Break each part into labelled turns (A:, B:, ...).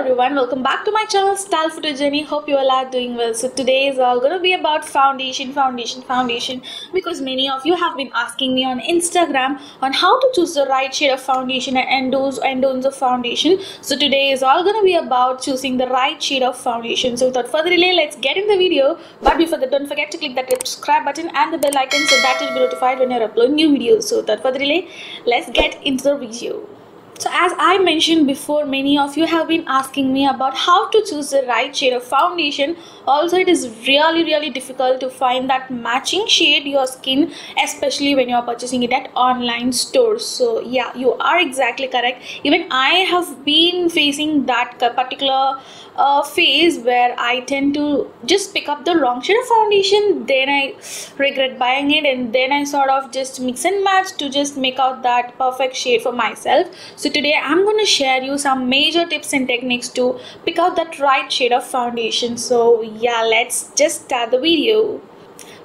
A: everyone, welcome back to my channel Stylefit With Janani. Hope you all are doing well. So today is all gonna be about foundation, foundation, foundation because many of you have been asking me on Instagram on how to choose the right shade of foundation and endos and don'ts of foundation. So today is all gonna be about choosing the right shade of foundation. So without further delay, let's get in the video. But before that, don't forget to click that subscribe button and the bell icon so that you'll be notified when I upload new videos. So without further delay, let's get into the video. So as I mentioned before, many of you have been asking me about how to choose the right shade of foundation. Also, it is really really difficult to find that matching shade your skin, especially when you are purchasing it at online stores. So yeah, you are exactly correct. Even I have been facing that particular uh, phase where I tend to just pick up the wrong shade of foundation, then I regret buying it, and then I sort of just mix and match to just make out that perfect shade for myself. So today I'm going to share you some major tips and techniques to pick out that right shade of foundation. So yeah, let's just start the video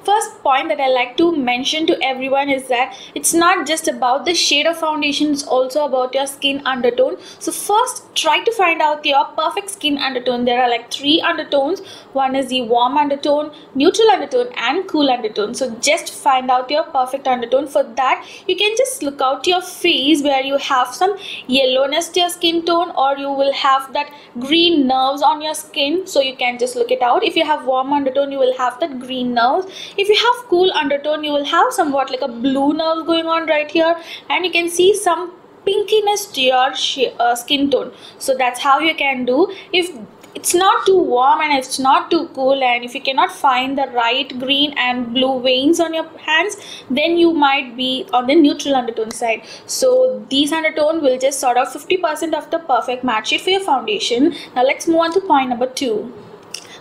A: first point that I like to mention to everyone is that it's not just about the shade of foundation, it's also about your skin undertone. So first try to find out your perfect skin undertone. There are like three undertones. One is the warm undertone, neutral undertone and cool undertone. So just find out your perfect undertone. For that you can just look out your face where you have some yellowness to your skin tone or you will have that green nerves on your skin. So you can just look it out. If you have warm undertone you will have that green nerves if you have cool undertone you will have somewhat like a blue nerve going on right here and you can see some pinkiness to your uh, skin tone. So that's how you can do. If it's not too warm and it's not too cool and if you cannot find the right green and blue veins on your hands then you might be on the neutral undertone side. So these undertone will just sort of 50% of the perfect match shade for your foundation. Now let's move on to point number two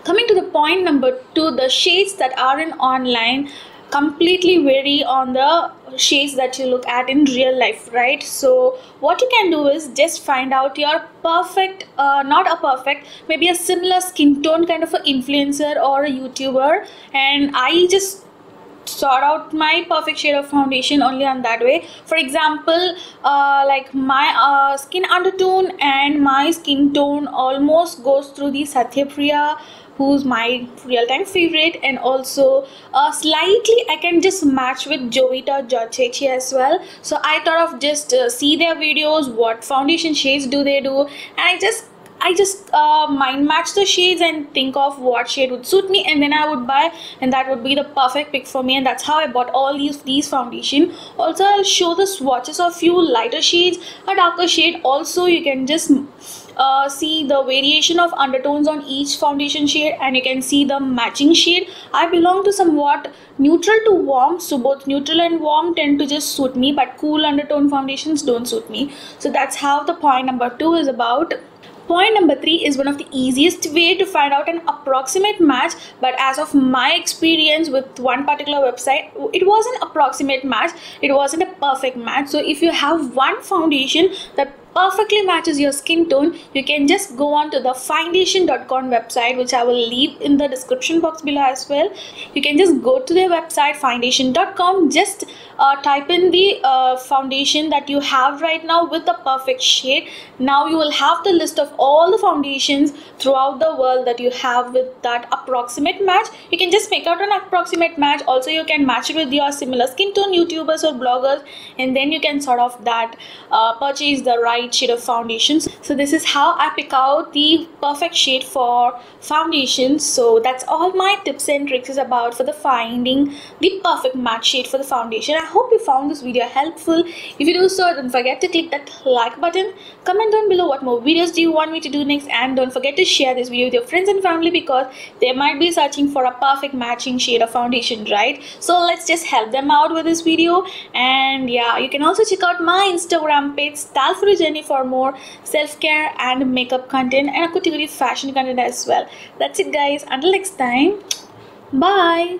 A: coming to the point number two the shades that are in online completely vary on the shades that you look at in real life right? So what you can do is just find out your perfect uh, not a perfect maybe a similar skin tone kind of an influencer or a youtuber. And i just sort out my perfect shade of foundation only on that way. For example uh, like my uh, skin undertone and my skin tone almost goes through the satyapriya who's my real-time favorite and also uh, slightly I can just match with Jovita Georgette as well. So I thought of just uh, see their videos what foundation shades do they do and I just I just uh, mind match the shades and think of what shade would suit me and then I would buy and that would be the perfect pick for me and that's how I bought all these these foundation. Also I'll show the swatches of few lighter shades a darker shade. Also you can just uh, see the variation of undertones on each foundation shade and you can see the matching shade. I belong to somewhat neutral to warm so both neutral and warm tend to just suit me but cool undertone foundations don't suit me. So that's how the point number two is about Point number three is one of the easiest way to find out an approximate match but as of my experience with one particular website it was an approximate match. It wasn't a perfect match. So if you have one foundation that perfectly matches your skin tone you can just go on to the findation.com website which i will leave in the description box below as well. You can just go to their website findation.com just uh, type in the uh, foundation that you have right now with the perfect shade. Now you will have the list of all the foundations throughout the world that you have with that approximate match. You can just make out an approximate match. Also you can match it with your similar skin tone youtubers or bloggers and then you can sort of that uh, purchase the right right shade of foundations. So this is how I pick out the perfect shade for foundations. So that's all my tips and tricks is about for the finding the perfect match shade for the foundation. I hope you found this video helpful. If you do so don't forget to click that like button. Comment down below what more videos do you want me to do next. And don't forget to share this video with your friends and family because they might be searching for a perfect matching shade of foundation right? So let's just help them out with this video. And yeah you can also check out my instagram page style for more self-care and makeup content and a category fashion content as well. That's it guys. Until next time. Bye